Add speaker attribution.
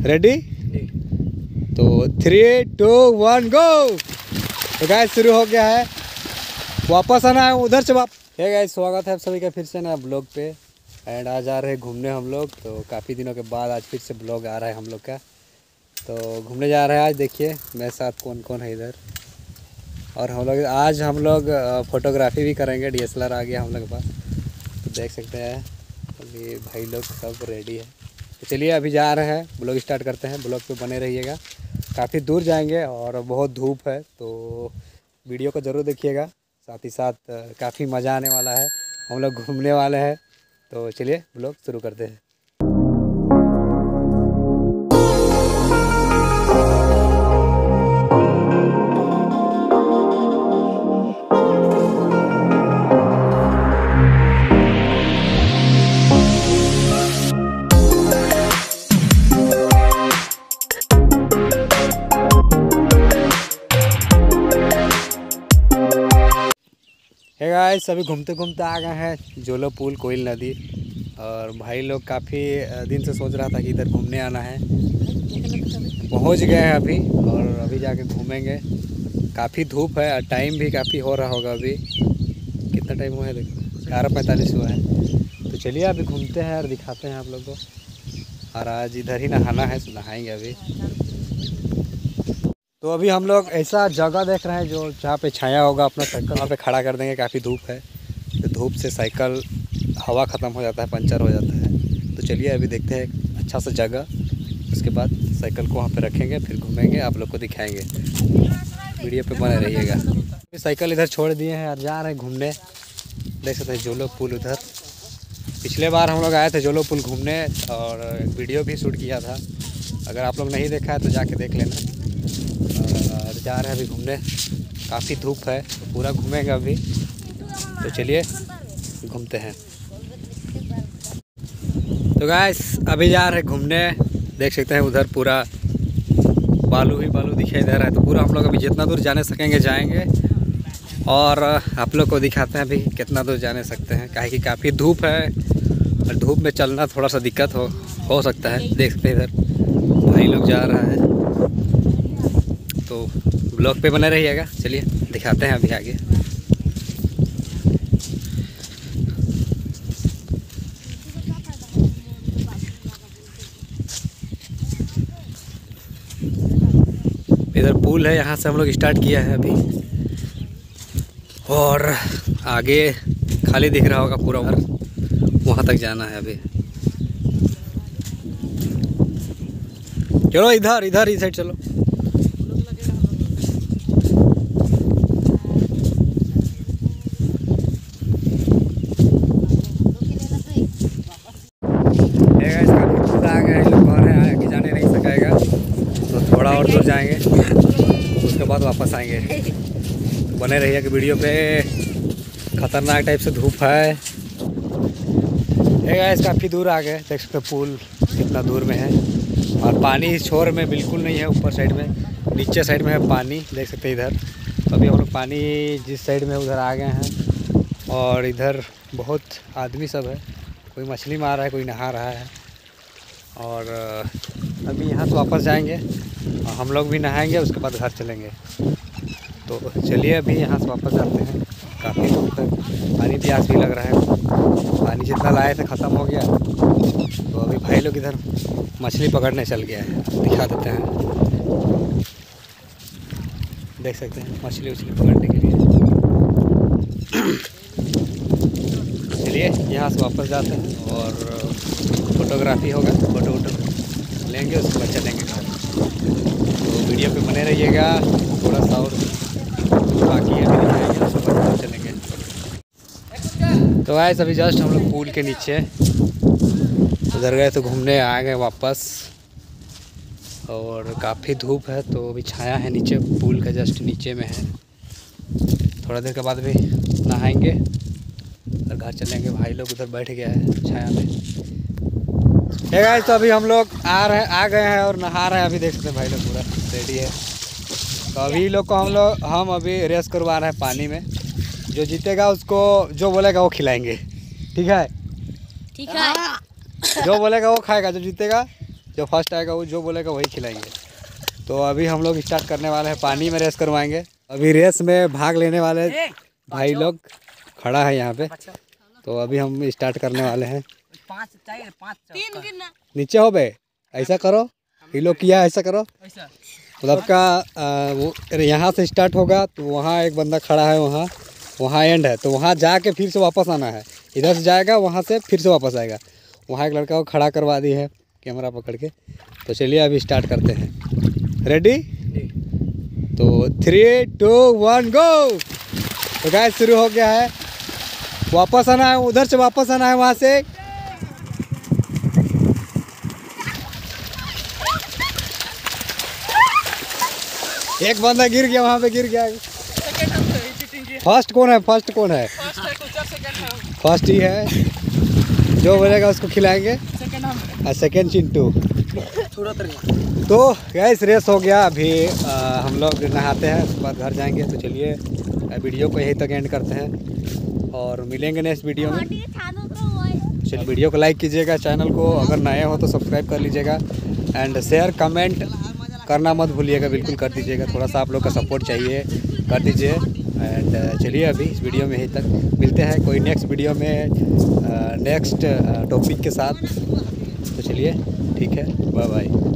Speaker 1: Ready तो three to one go तो guys शुरू हो गया है। वापस आना है उधर से वाप है गाइस स्वागत है आप सभी का फिर से ना ब्लॉग पे। एंड आज आ रहे हैं घूमने हम लोग तो काफ़ी दिनों के बाद आज फिर से ब्लॉग आ रहा है हम लोग का। तो घूमने जा रहे हैं आज देखिए मेरे साथ कौन कौन है इधर। और हम लोग आज हम लोग फोटोग्राफी भी करेंगे डीएसएलआर आ गया हम लोग के पास। तो देख सकते हैं अभी भाई लोग सब रेडी है। तो चलिए अभी जा रहे हैं, ब्लॉग स्टार्ट करते हैं, ब्लॉग पे बने रहिएगा। काफ़ी दूर जाएँगे और बहुत धूप है तो वीडियो को ज़रूर देखिएगा। साथ ही साथ, काफ़ी मज़ा आने वाला है, हम लोग घूमने वाले हैं। तो चलिए, ब्लॉग शुरू करते हैं। गाइस अभी घूमते घूमते आ गए हैं जोलो पुल कोयल नदी। और भाई लोग काफ़ी दिन से सोच रहा था कि इधर घूमने आना है। पहुँच गए हैं अभी और अभी जाके घूमेंगे। काफ़ी धूप है, और टाइम भी काफ़ी हो रहा होगा अभी। कितना टाइम हुआ है देखो, ग्यारह पैंतालीस हुआ है। तो चलिए अभी घूमते हैं और दिखाते हैं आप लोग को। और आज इधर ही नहाना है तो नहाएँगे अभी। तो अभी हम लोग ऐसा जगह देख रहे हैं जो जहाँ पे छाया होगा, अपना साइकिल वहाँ पे खड़ा कर देंगे, काफ़ी धूप है। तो धूप से साइकिल हवा ख़त्म हो जाता है, पंचर हो जाता है। तो चलिए अभी देखते हैं अच्छा सा जगह। उसके बाद साइकिल को वहाँ पे रखेंगे, फिर घूमेंगे, आप लोग को दिखाएँगे। वीडियो पे बने रहिएगा। साइकिल इधर छोड़ दिए हैं और जा रहे हैं घूमने। देख सकते हैं जोलो पुल उधर। पिछले बार हम लोग आए थे जोलो पुल घूमने और वीडियो भी शूट किया था। अगर आप लोग नहीं देखा है तो जाके देख लेना। जा रहे हैं अभी घूमने। काफ़ी धूप है तो पूरा घूमेंगे अभी। तो चलिए, घूमते हैं। तो गाइस अभी जा रहे घूमने। देख सकते हैं उधर पूरा बालू ही बालू दिखाई दे रहा है। तो पूरा हम लोग अभी जितना दूर जाने सकेंगे, जाएँगे। और आप लोग को दिखाते हैं अभी कितना दूर जाने सकते हैं। काहे कि काफ़ी धूप है, और धूप में चलना थोड़ा सा दिक्कत हो हो सकता है। देख सकते हैं इधर, भाई लोग जा रहा है। तो ब्लॉग पे बना रहिएगा। चलिए, दिखाते हैं अभी आगे। इधर पुल है, यहाँ से हम लोग स्टार्ट किया है अभी। और आगे खाली दिख रहा होगा पूरा वहाँ तक जाना है अभी। चलो, इधर इधर इस साइड चलो है guys, काफ़ी दूर आ गए हैं लोग घर हैं आगे जाने नहीं सकेगा तो और जाएँगे, उसके बाद वापस आएँगे। बने रहिए कि वीडियो पे। खतरनाक टाइप से धूप है। गाइस काफ़ी दूर आ गए देख सकते पुल कितना दूर में है। और पानी इस छोर में बिल्कुल नहीं है, ऊपर साइड में। नीचे साइड में है पानी, देख सकते हैं इधर। तो अभी हम लोग पानी जिस साइड में, उधर आ गए हैं। और इधर बहुत आदमी सब है। कोई मछली मार रहा है, कोई नहा रहा है। और अभी यहाँ से वापस जाएँगे। हम लोग भी नहाएँगे, उसके बाद घर चलेंगे। तो चलिए अभी यहाँ से वापस जाते हैं। काफ़ी दूर तक पानी प्यास भी लग रहा है। पानी जितना लाए थे ख़त्म हो गया। तो अभी भाई लोग इधर मछली पकड़ने चल गया है। दिखा देते हैं। देख सकते हैं मछली उछली पकड़ने के लिए। चलिए यहाँ से वापस जाते हैं और फोटोग्राफी होगा, फ़ोटो वोटो लेंगे, उसके बाद चलेंगे घर। बने रहिएगा थोड़ा सा और बाकी है घर चलेंगे। तो आए अभी जस्ट हम लोग पुल के नीचे उधर गए तो घूमने आ गए वापस। और काफ़ी धूप है तो अभी छाया है नीचे, पुल का जस्ट नीचे में है। थोड़ा देर के बाद भी नहाएँगे और घर चलेंगे। भाई लोग उधर बैठ गया है छाया में। तो अभी हम लोग आ रहे, आ गए हैं और नहा रहे हैं। अभी देख सकते हैं भाई लोग पूरा। रेडी है। तो अभी लोग को हम लोग हम अभी रेस करवा रहे हैं पानी में। जो जीतेगा उसको जो बोलेगा वो खिलाएँगे। ठीक है?
Speaker 2: ठीक है।
Speaker 1: जो बोलेगा वो खाएगा जो जीतेगा जो फ़र्स्ट आएगा वो जो बोलेगा वही खिलाएँगे। तो अभी हम लोग स्टार्ट करने वाले हैं पानी में रेस करवाएँगे। अभी रेस में भाग लेने वाले भाई लोग खड़ा है यहाँ पे। तो अभी हम स्टार्ट करने वाले हैं। नीचे हो बे। ऐसा करो। ये लोग किया ऐसा करो।
Speaker 2: ऐसा।
Speaker 1: मतलब का वो यहाँ से स्टार्ट होगा तो वहाँ एक बंदा खड़ा है वहाँ वहाँ एंड है तो वहाँ जाके फिर से वापस आना है। इधर से जाएगा वहाँ से फिर से वापस आएगा। वहाँ एक लड़का को खड़ा करवा दी है कैमरा पकड़ के। तो चलिए अभी स्टार्ट करते हैं। रेडी तो थ्री टू वन गो तो गाय शुरू हो गया है। वापस आना है उधर से वापस आना है वहाँ से। एक बंदा गिर गया वहाँ पे गिर गया। फ़र्स्ट कौन है? फ़र्स्ट कौन है?
Speaker 3: फ़र्स्ट है है।
Speaker 1: जो बोलेगा उसको खिलाएँगे।
Speaker 3: सेकेंड
Speaker 1: चिंटू तो गैस रेस हो गया। अभी आ, हम लोग नहाते हैं उसके बाद घर जाएँगे। तो चलिए वीडियो को यहीं तक एंड करते हैं। और मिलेंगे नेक्स्ट वीडियो में। चलिए वीडियो को लाइक कीजिएगा चैनल को। अगर नए हो तो सब्सक्राइब कर लीजिएगा। एंड शेयर कमेंट करना मत भूलिएगा, बिल्कुल कर दीजिएगा। थोड़ा सा आप लोग का सपोर्ट चाहिए, कर दीजिए। एंड चलिए अभी इस वीडियो में यहीं तक। मिलते हैं कोई नेक्स्ट वीडियो में नेक्स्ट टॉपिक के साथ। तो चलिए, ठीक है बाय बाय